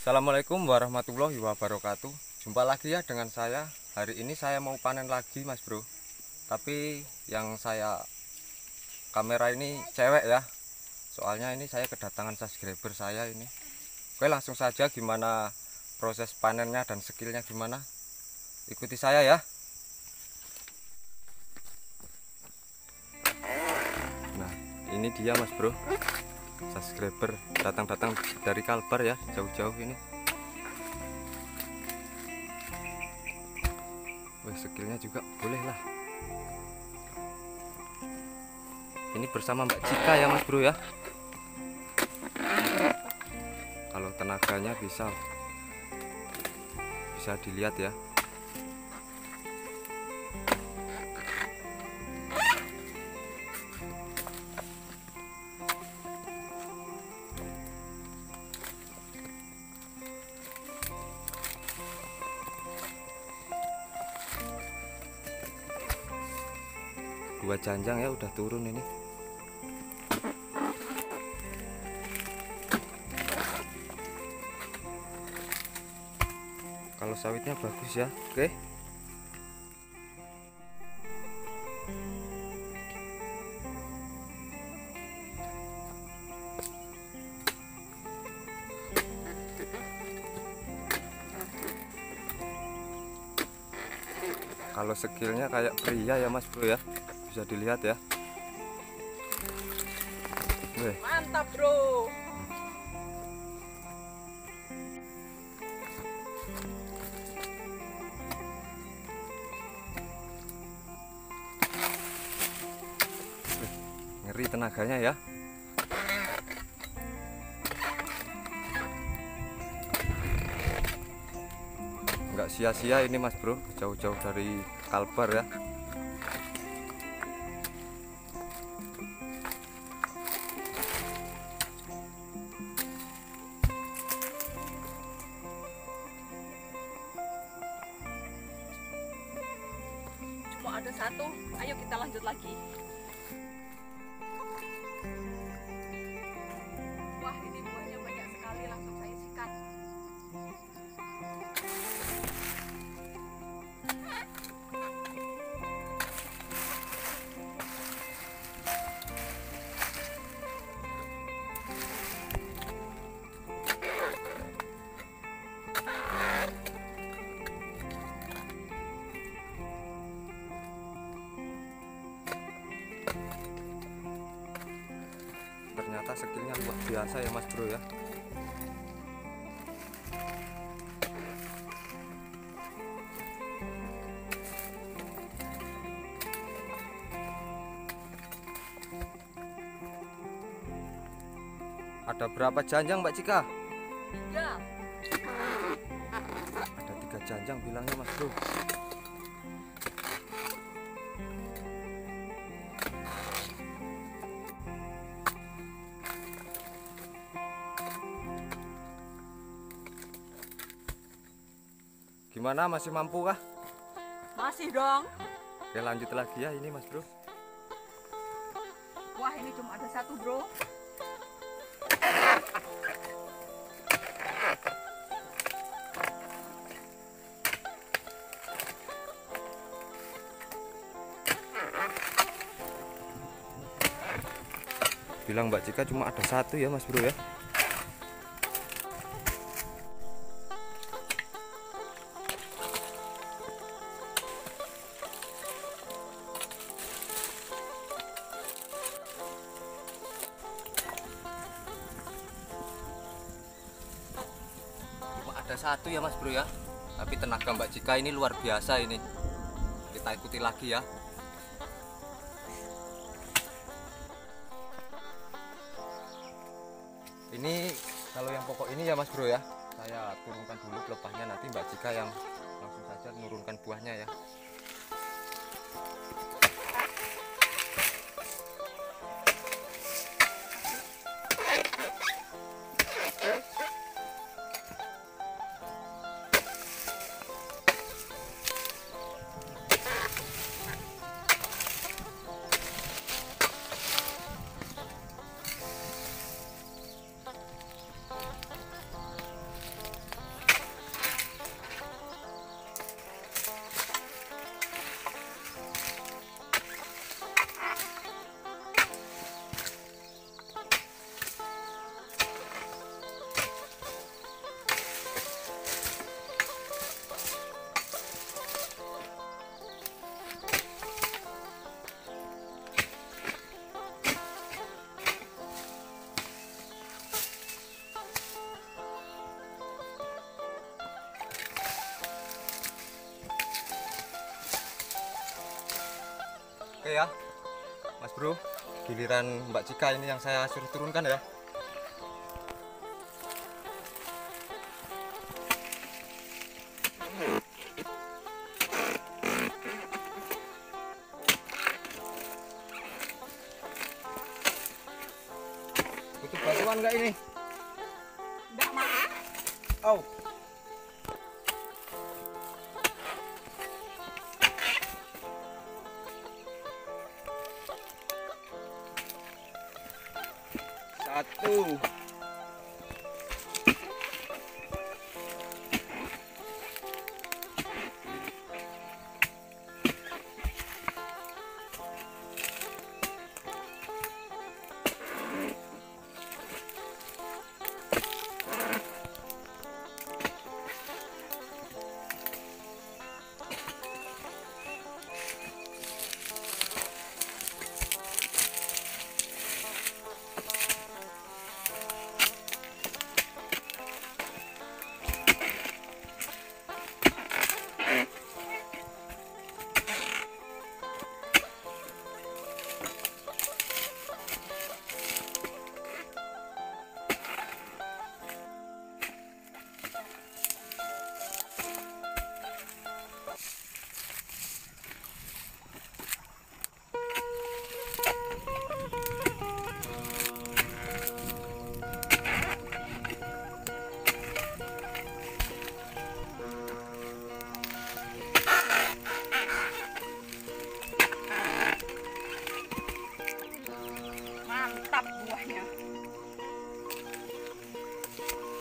Assalamualaikum warahmatullahi wabarakatuh. Jumpa lagi ya dengan saya. Hari ini saya mau panen lagi mas bro. Tapi yang saya Kamera ini cewek ya. Soalnya ini saya kedatangan subscriber saya ini. Oke langsung saja gimana proses panennya dan skillnya gimana. Ikuti saya ya. Nah ini dia mas bro subscriber datang-datang dari Kalbar ya jauh-jauh ini. Wih skillnya juga boleh lah. Ini bersama Mbak Cika ya mas bro ya. Kalau tenaganya bisa bisa dilihat ya dua janjang ya udah turun ini. Kalau sawitnya bagus ya oke. Kalau skillnya kayak pria ya mas bro ya bisa dilihat ya Wih. Mantap, Bro. ngeri tenaganya ya nggak sia-sia ini mas bro jauh-jauh dari Kalbar ya Satu. Ayo kita lanjut lagi. Ternyata skillnya luar biasa ya mas bro ya ada berapa janjang mbak Cika? Tiga. ada tiga janjang bilangnya mas bro gimana masih mampu kah? Masih dong. Oke lanjut lagi ya ini mas bro Wah, ini cuma ada satu, Bro. bilang mbak Cika cuma ada satu ya mas bro ya satu ya mas bro ya. Tapi tenaga mbak Cika ini luar biasa ini. Kita ikuti lagi ya. Ini kalau yang pokok ini ya mas bro ya. Saya turunkan dulu pelepahnya nanti mbak Cika yang langsung saja menurunkan buahnya ya bro. Giliran Mbak Cika ini yang saya suruh turunkan ya. Butuh bantuan nggak ini? Enggak, Mas. oh satu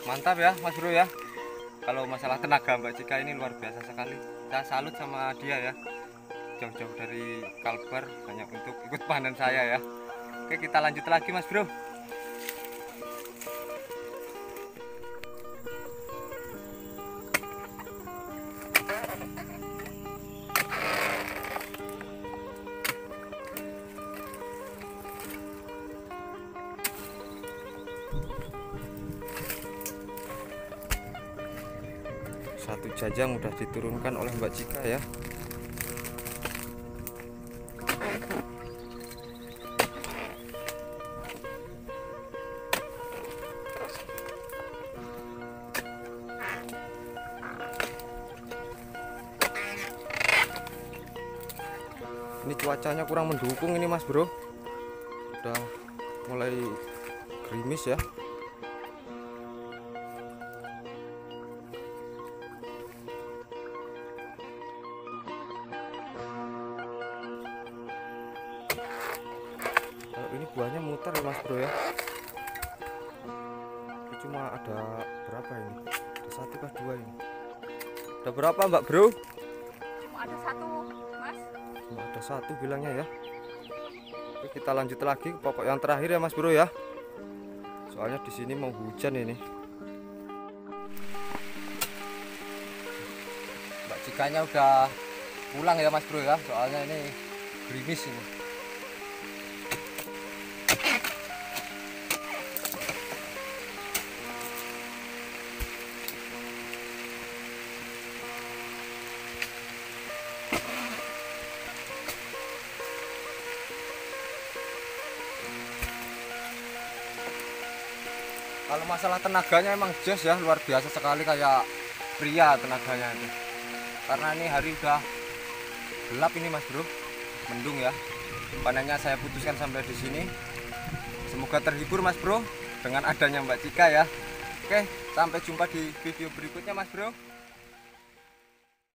mantap ya Mas Bro ya. Kalau masalah tenaga Mbak Cika ini luar biasa sekali. Saya salut sama dia ya. Jauh-jauh dari Kalbar hanya untuk ikut panen saya ya. Oke kita lanjut lagi Mas Bro satu jajang udah diturunkan oleh Mbak Cika ya. Ini cuacanya kurang mendukung ini mas bro. Udah mulai gerimis ya buahnya muter ya mas bro ya. Ini cuma ada berapa ini? Ada satu kah dua ini? Ada berapa mbak bro? Cuma ada satu, Mas. cuma ada satu bilangnya ya. Oke, kita lanjut lagi ke pokok yang terakhir ya mas bro ya. Soalnya di sini mau hujan ini. Mbak cikanya udah pulang ya mas bro ya. Soalnya ini gerimis ini Kalau masalah tenaganya emang jos ya luar biasa sekali kayak pria tenaganya itu. Karena ini hari udah gelap ini Mas Bro. Mendung ya. Panennya saya putuskan sampai di sini. Semoga terhibur Mas Bro dengan adanya Mbak Cika ya. Oke, sampai jumpa di video berikutnya Mas Bro.